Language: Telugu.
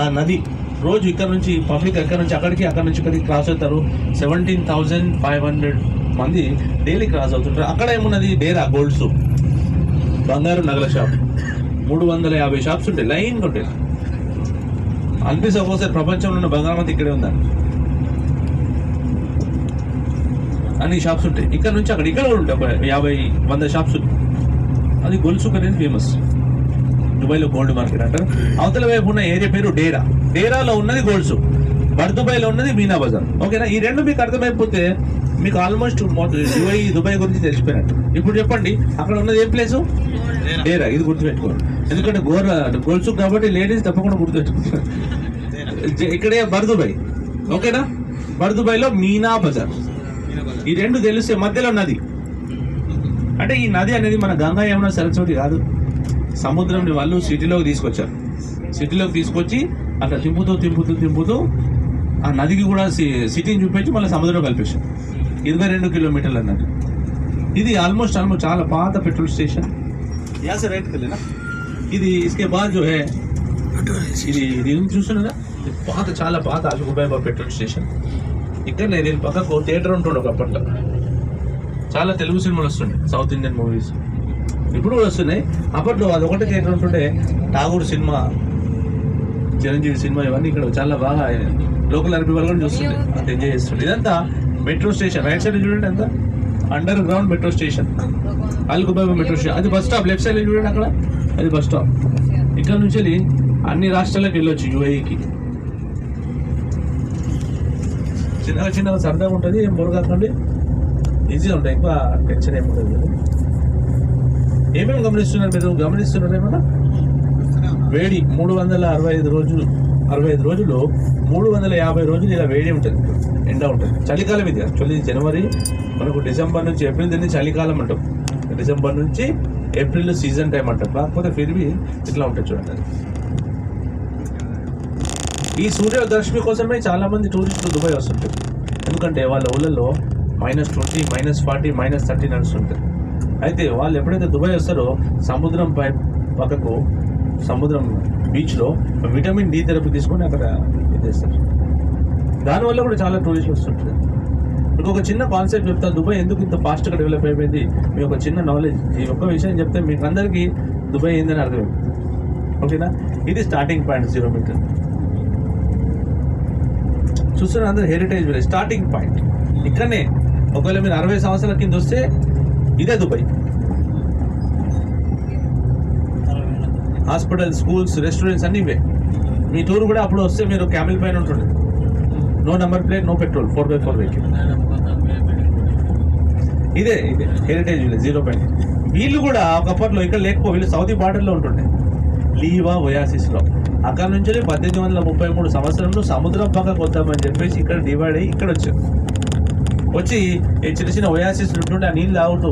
ఆ నది రోజు ఇక్కడ నుంచి పబ్లిక్ ఎక్కడ నుంచి అక్కడికి అక్కడ నుంచి ఇక్కడికి క్రాస్ అవుతారు. సెవెంటీన్ థౌజండ్ ఫైవ్ హండ్రెడ్ మంది డైలీ క్రాస్ అవుతుంటారు. అక్కడ ఏమున్నది? డేరా గోల్డ్ షాప్ బంగారు నగల షాప్ మూడు వందల యాభై షాప్స్ ఉంటాయి. లైన్గా ఉంటాయి అనిపిస్తే ఒక్కోసారి ప్రపంచంలో ఉన్న బంగారం అంతా ఇక్కడే ఉందని అన్ని షాప్స్ ఉంటాయి. ఇక్కడ నుంచి అక్కడ ఇక్కడ కూడా ఉంటాయి. ఒక యాభై వంద షాప్స్ ఉంటాయి అది గొలుసు అనేది ఫేమస్ దుబాయ్లో గోల్డ్ మార్కెట్ అంటారు. అవతల వైపు ఉన్న ఏరియా పేరు డేరా. డేరాలో ఉన్నది గోల్డ్ సూక్ బర్దుబాయ్లో ఉన్నది మీనా బజార్. ఓకేనా? ఈ రెండు మీకు అర్థమైపోతే మీకు ఆల్మోస్ట్ దుబాయ్ దుబాయ్ గురించి తెలిసిపోయినట్టు. ఇప్పుడు చెప్పండి అక్కడ ఉన్నది ఏం ప్లేసు డేరా. ఇది గుర్తుపెట్టుకోండి. ఎందుకంటే గోర గోల్డ్ సూక్ కాబట్టి లేడీస్ తప్పకుండా గుర్తుపెట్టుకుంటారు. ఇక్కడే బర్దుబాయ్ ఓకేనా? బర్దుబాయ్లో మీనా బజార్. ఈ రెండు తెలిస్తే మధ్యలో నది. అంటే ఈ నది అనేది మన గంగా యమున సరస్వతి కాదు. సముద్రంని వాళ్ళు సిటీలోకి తీసుకొచ్చారు. సిటీలోకి తీసుకొచ్చి అట్లా తింపుతూ తింపుతూ తింపుతూ ఆ నదికి కూడా సి- సిటీని చూపించి మళ్ళీ సముద్రం కల్పించారు ఇరవై రెండు కిలోమీటర్లు అన్నట్టు. ఇది ఆల్మోస్ట్ ఆల్మోస్ట్ చాలా పాత పెట్రోల్ స్టేషన్. యాస సార్ రైట్ కలినా ఇది ఇస్కే బాద్ జో హే. ఇది ఇది ఉంది చూస్తున్నారా? పాత చాలా పాత అజుగుబాయిబా పెట్రోల్ స్టేషన్. ఇక్కడ దీని పక్కకు థియేటర్ ఉంటుండే ఒకప్పట్లో చాలా తెలుగు సినిమాలు వస్తుండే సౌత్ ఇండియన్ మూవీస్. ఇప్పుడు కూడా వస్తున్నాయి. అప్పట్లో అది ఒకటే theatre Tagore cinema Chiranjeevi cinema ఇవన్నీ ఇక్కడ చాలా బాగా లోకల్ అరబీ వాళ్ళు కూడా చూస్తుండే అంత ఎంజాయ్ చేస్తుండే. ఇదంతా మెట్రో స్టేషన్ రైట్ సైడ్ చూడండి ఎంత underground metro station. Al Ghubaiba metro station. అది బస్ స్టాప్ లెఫ్ట్ సైడ్ చూడండి అక్కడ. అది బస్ స్టాప్. ఇక్కడ నుంచి వెళ్ళి అన్ని రాష్ట్రాలకు వెళ్ళొచ్చు యూఏఈకి చిన్నగా చిన్నగా సరదాగా ఉంటుంది ఏం బొరకాకండి ఈజీగా ఉంటాయి ఎక్కువ టెన్షన్ ఏమి ఉండదు. ఏమేమి గమనిస్తున్నారు మీరు? గమనిస్తున్నారు ఏమన్నా? వేడి మూడు వందల అరవై ఐదు రోజులు అరవై ఐదు రోజులు మూడు వందల యాభై రోజులు ఇలా వేడి ఉంటుంది. ఎండ ఉంటుంది. చలికాలం ఇది. యాక్చువల్లీ జనవరి మనకు డిసెంబర్ నుంచి ఏప్రిల్ దీన్ని చలికాలం అంటాం. డిసెంబర్ నుంచి ఏప్రిల్ సీజన్ టైం అంటాం. కాకపోతే ఫిర్వి ఇట్లా ఉంటుంది చూడండి ఈ సూర్య దర్శనం కోసమే చాలామంది టూరిస్టులు దుబాయ్ వస్తుంటారు. ఎందుకంటే వాళ్ళ ఊళ్ళలో minus twenty minus forty minus thirty నడుస్తుంటారు అయితే వాళ్ళు ఎప్పుడైతే దుబాయ్ వస్తారో సముద్రం పై పక్కకు సముద్రం బీచ్లో విటమిన్ డి థెరపీ తీసుకొని అక్కడ ఇది చేస్తారు. దానివల్ల కూడా చాలా టూరిస్టులు వస్తుంటారు. మీకు ఒక చిన్న కాన్సెప్ట్ చెప్తా దుబాయ్ ఎందుకు ఇంత ఫాస్ట్గా డెవలప్ అయిపోయింది? మీ ఒక చిన్న నాలెడ్జ్ ఈ ఒక్క విషయం చెప్తే మీకు అందరికీ దుబాయ్ ఏందని అర్థమైంది ఓకేనా? ఇది స్టార్టింగ్ పాయింట్ జీరో మీటర్ చూస్తున్నారు అందరూ హెరిటేజ్ విలేజ్ స్టార్టింగ్ పాయింట్ ఇక్కడనే ఒకవేళ మీరు అరవై సంవత్సరాల కింద వస్తే ఇదే దుబాయ్. హాస్పిటల్ స్కూల్స్ రెస్టారెంట్స్ అన్నీ ఇవే. మీ టూర్ కూడా అప్పుడు వస్తే మీరు క్యామిల్ పైన ఉంటుండే. No number plate no petrol four by four vehicle. ఇదే ఇదే హెరిటేజ్ విలేజ్ జీరో పాయింట్. వీళ్ళు కూడా ఒకప్పట్లో ఇక్కడ లేకపో వీళ్ళు సౌదీ బార్డర్లో ఉంటుండే. లీవా ఒయాసిస్లో అక్కడ నుంచి పద్దెనిమిది వందల ముప్పై మూడు సంవత్సరంలో సముద్రం పక్కకు వద్దామని చెప్పేసి ఇక్కడ డివైడ్ అయ్యి ఇక్కడ వచ్చారు. వచ్చి చిన్న చిన్న ఒయాసిస్ ఉంటుండే ఆ నీళ్ళు తాగుతూ